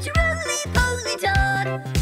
naturally a.